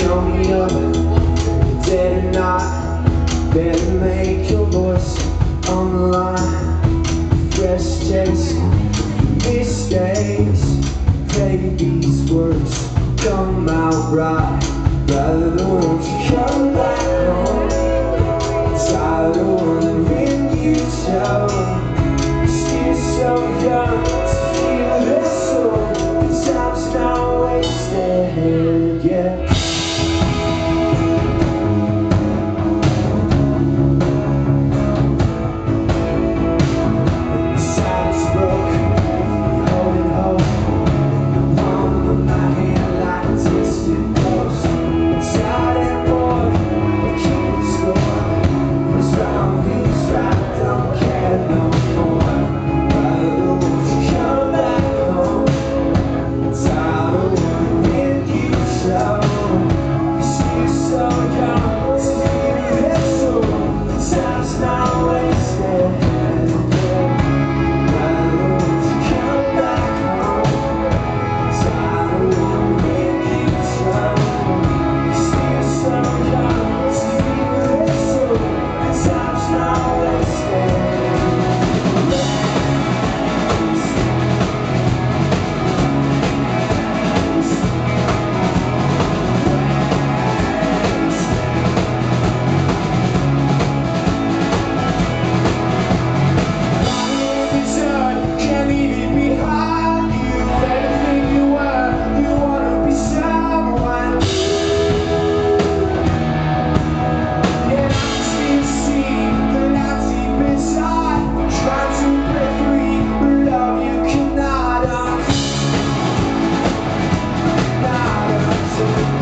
Call me up, dead or not. Better make your voice on the line. Fresh taste, mistakes. Maybe these words come out right. Rather than won't you come back home? Tired of wondering Thank you.